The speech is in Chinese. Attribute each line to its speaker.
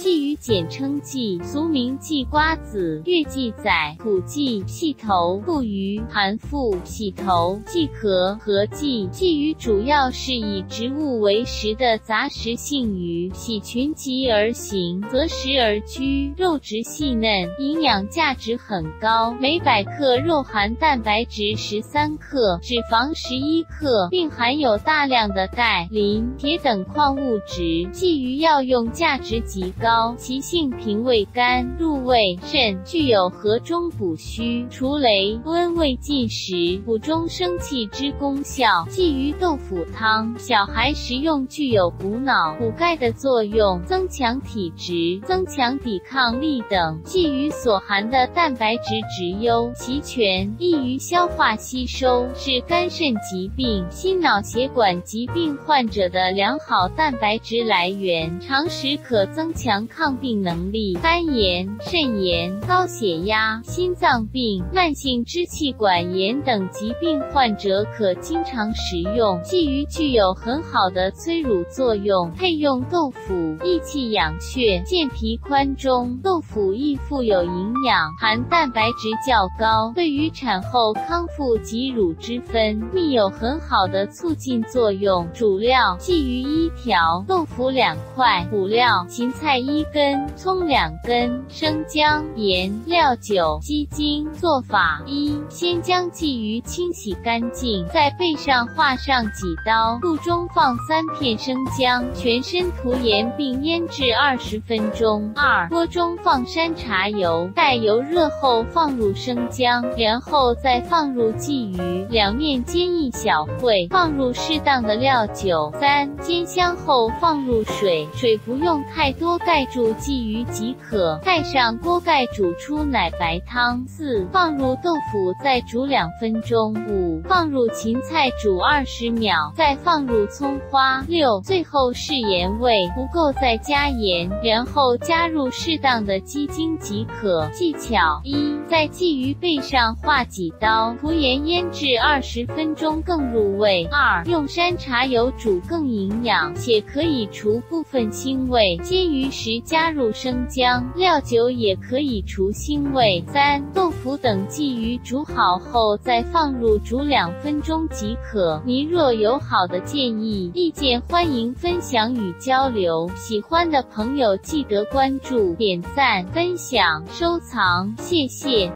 Speaker 1: 鲫鱼简称鲫，俗名鲫瓜子。月记载：古鲫、细头、腹鱼、含腹、洗头、鲫壳、合鲫。鲫鱼主要是以植物为食的杂食性鱼，喜群集而行，择食而居，肉质细嫩，营养价值很高。每百克肉含蛋白质十三克，脂肪十一克，并含有大量的钙、磷、铁等矿物质。鲫鱼药用价值极高。高，其性平味甘，入胃肾，具有和中补虚、除雷、温胃进食、补中生气之功效。鲫鱼豆腐汤，小孩食用具有补脑、补钙的作用，增强体质、增强抵抗力等。鲫鱼所含的蛋白质质优齐全，易于消化吸收，是肝肾疾病、心脑血管疾病患者的良好蛋白质来源。常食可增强。强抗病能力，肝炎、肾炎、高血压、心脏病、慢性支气管炎等疾病患者可经常食用。鲫鱼具有很好的催乳作用，配用豆腐益气养血、健脾宽中。豆腐亦富有营养，含蛋白质较高，对于产后康复及乳汁分泌有很好的促进作用。主料：鲫鱼一条，豆腐两块。辅料：芹菜。一根葱两根，生姜、盐、料酒、鸡精。做法：一、先将鲫鱼清洗干净，在背上划上几刀，肚中放三片生姜，全身涂盐并腌制二十分钟。二、锅中放山茶油，待油热后放入生姜，然后再放入鲫鱼，两面煎一小会，放入适当的料酒。三、煎香后放入水，水不用太多。盖盖住鲫鱼即可，盖上锅盖煮出奶白汤。四放入豆腐再煮两分钟。五放入芹菜煮二十秒，再放入葱花。六最后试盐味，不够再加盐，然后加入适当的鸡精即可。技巧一，在鲫鱼背上划几刀，涂盐腌制二十分钟更入味。二用山茶油煮更营养，且可以除部分腥味。煎鱼。时时加入生姜、料酒也可以除腥味。三、豆腐等鲫鱼煮好后再放入煮两分钟即可。您若有好的建议、意见，欢迎分享与交流。喜欢的朋友记得关注、点赞、分享、收藏，谢谢。